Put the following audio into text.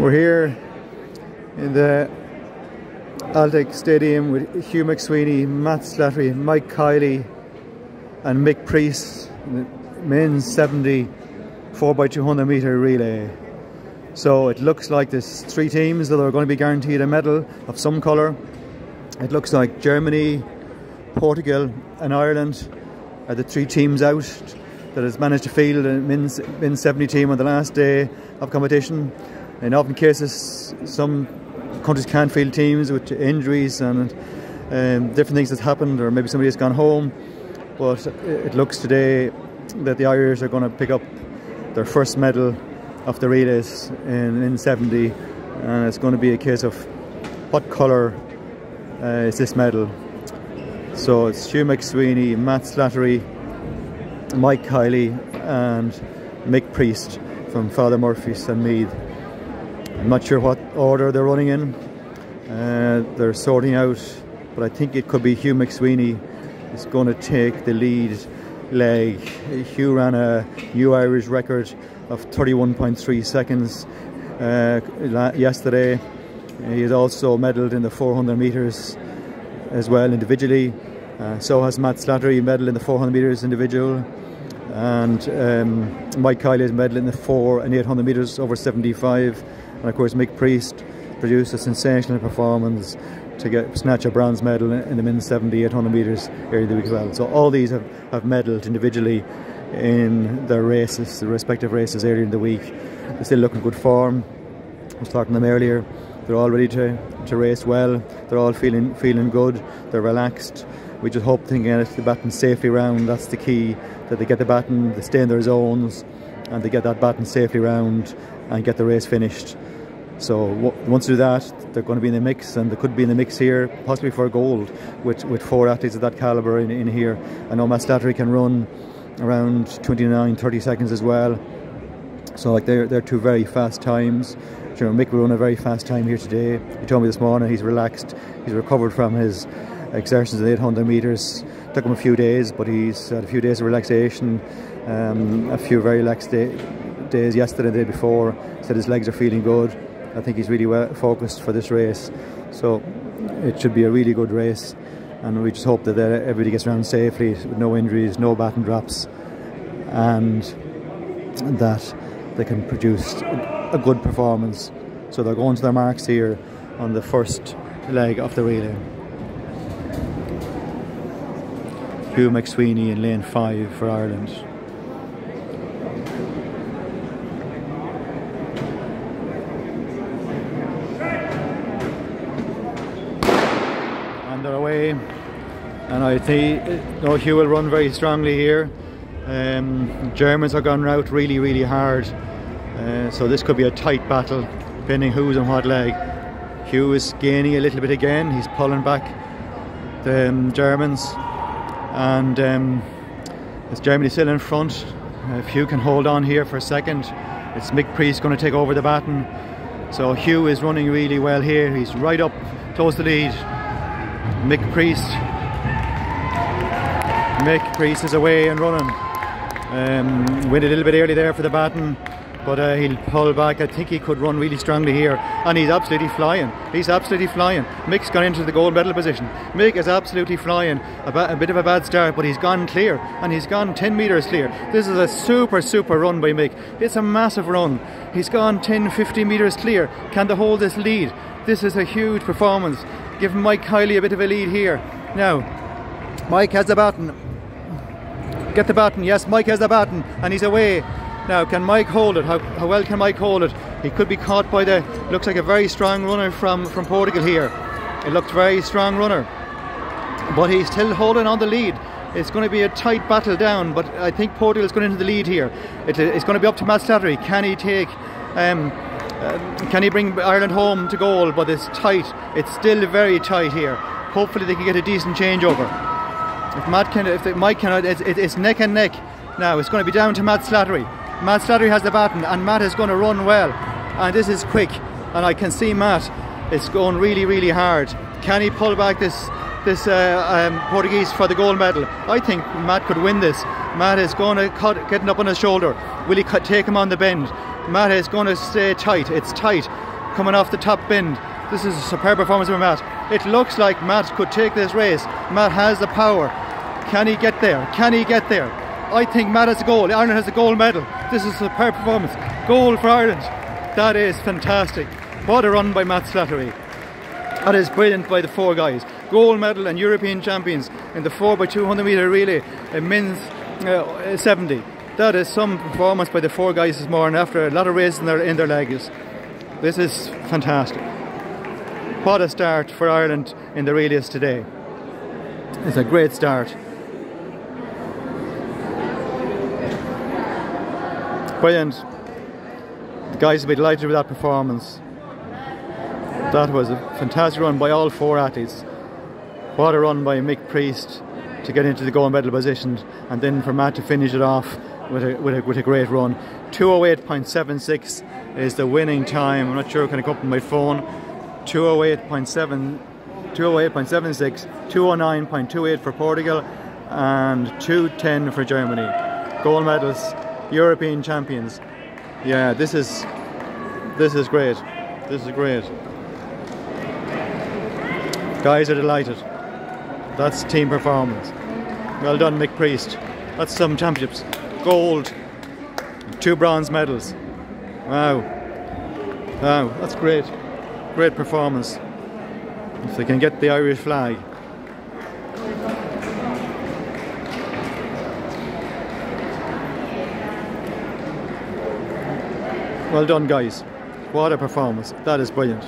We're here in the Altice Stadium with Hugh McSweeney, Matt Slattery, Mike Kiley and Mick Priest, men's 70 4x200 metre relay. So it looks like there's three teams that are going to be guaranteed a medal of some colour. It looks like Germany, Portugal and Ireland are the three teams out that has managed to field a men's, men's 70 team on the last day of competition. In often cases, some countries can't field teams with injuries and um, different things that's happened, or maybe somebody has gone home. But it looks today that the Irish are going to pick up their first medal of the relays in, in 70, and it's going to be a case of what colour uh, is this medal. So it's Hugh McSweeney, Matt Slattery, Mike Kiley, and Mick Priest from Father Murphy's and Meath. I'm not sure what order they're running in. Uh, they're sorting out, but I think it could be Hugh McSweeney is going to take the lead leg. Hugh ran a new Irish record of 31.3 seconds uh, yesterday. He has also medalled in the 400 metres as well individually. Uh, so has Matt Slattery medal in the 400 metres individual. And um, Mike Kiley has medal in the 4 and 800 metres over 75. And of course, Mick Priest produced a sensational performance to get snatch a bronze medal in the men's 70, 800 metres earlier the week as well. So all these have, have medalled individually in their races, the respective races earlier in the week. They're still looking good form. I was talking to them earlier. They're all ready to, to race well. They're all feeling feeling good. They're relaxed. We just hope they can get the baton safely round. That's the key. That they get the baton, they stay in their zones, and they get that baton safely round and get the race finished. So once they do that, they're going to be in the mix, and they could be in the mix here, possibly for gold, with, with four athletes of that calibre in, in here. I know Matt Slattery can run around 29, 30 seconds as well. So like they're they're two very fast times. You know, Mick will run a very fast time here today. He told me this morning he's relaxed. He's recovered from his exertions at 800 metres. Took him a few days, but he's had a few days of relaxation. Um, a few very relaxed day, days yesterday the day before. Said his legs are feeling good. I think he's really well focused for this race. So it should be a really good race. And we just hope that everybody gets around safely with no injuries, no baton drops, and that they can produce a good performance. So they're going to their marks here on the first leg of the relay. Hugh McSweeney in lane 5 for Ireland. And they're away. And I think no, Hugh will run very strongly here. Um, Germans are going out really, really hard. Uh, so this could be a tight battle, depending who's on what leg. Hugh is gaining a little bit again. He's pulling back the um, Germans. And um, it's Germany still in front. If Hugh can hold on here for a second, it's Mick Priest going to take over the baton. So Hugh is running really well here. He's right up close the lead. Mick Priest. Mick Priest is away and running. Um, went a little bit early there for the baton but uh, he'll pull back. I think he could run really strongly here, and he's absolutely flying. He's absolutely flying. Mick's gone into the gold medal position. Mick is absolutely flying. A, ba- a, bit of a bad start, but he's gone clear, and he's gone 10 metres clear. This is a super, super run by Mick. It's a massive run. He's gone 10, 50 metres clear. Can they hold this lead? This is a huge performance. Give Mike Kiely a bit of a lead here. Now, Mike has the baton. Get the baton. Yes, Mike has the baton, and he's away. Now, can Mike hold it? How, how, well can Mike hold it? He could be caught by the, looks like a very strong runner from, from Portugal here. It looked very strong runner. But he's still holding on the lead. It's going to be a tight battle down, but I think Portugal is going into the lead here. It, it's going to be up to Matt Slattery. Can he take, um, uh, can he bring Ireland home to goal? But it's tight. It's still very tight here. Hopefully they can get a decent changeover. If Matt can, if Mike can, it's, it's neck and neck. Now it's going to be down to Matt Slattery. Matt Slattery has the baton and Matt is going to run well and this is quick and I can see Matt is going really really hard can he pull back this this uh, um, Portuguese for the gold medal I think Matt could win this Matt is going to cut getting up on his shoulder will he cut, take him on the bend Matt is going to stay tight it's tight coming off the top bend. This is a superb performance from Matt. It looks like Matt could take this race. Matt has the power. Can he get there? Can he get there? I think Matt has a goal. Ireland has a gold medal. This is a superb performance. Goal for Ireland. That is fantastic. What a run by Matt Slattery. That is brilliant by the four guys. Gold medal and European champions in the 4x200 metre relay in men's uh, 70. That is some performance by the four guys this morning after a lot of races in their, in their legs. This is fantastic. What a start for Ireland in the relays today. It's a great start. Brilliant. The guys will be delighted with that performance. That was a fantastic run by all four athletes. What a run by Mick Priest to get into the gold medal position and then for Matt to finish it off with a, with a, with a great run. 208.76 is the winning time. I'm not sure, can I come up on my phone? 208.7, 208.76, 209.28 for Portugal, and 210 for Germany. Gold medals, European champions. Yeah, this is this is great. This is great. Guys are delighted. That's team performance. Well done, Mick Priest. That's some championships. Gold, two bronze medals. Wow. Wow, that's great. Great performance. If they can get the Irish flag. Well done guys. What a performance. That is brilliant.